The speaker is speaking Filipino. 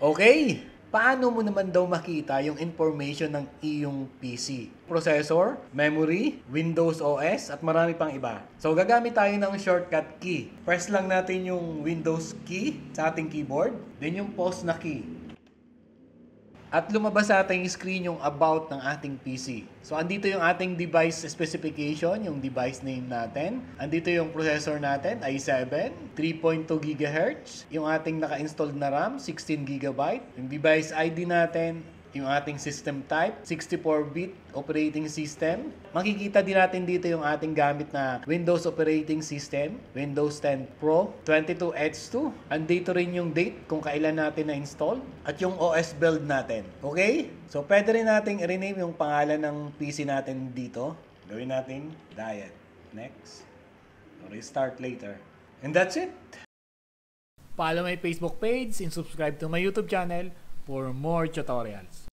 Okay, paano mo naman daw makita yung information ng iyong PC? Processor, memory, Windows OS, at marami pang iba. So, gagamit tayo ng shortcut key. Press lang natin yung Windows key sa ating keyboard, then yung pause na key. At lumabas sa ating screen yung about ng ating PC. So, andito yung ating device specification, yung device name natin. Andito yung processor natin, i7, 3.2 GHz. Yung ating naka-installed na RAM, 16 GB. Yung device ID natin, yung ating system type, 64-bit operating system. Makikita din natin dito yung ating gamit na Windows operating system, Windows 10 Pro 22H2. Andito rin yung date kung kailan natin na-install at yung OS build natin. Okay? So, pwede rin nating i-rename yung pangalan ng PC natin dito. Gawin natin diet. Next. Restart later. And that's it. Follow my Facebook page and subscribe to my YouTube channel for more tutorials.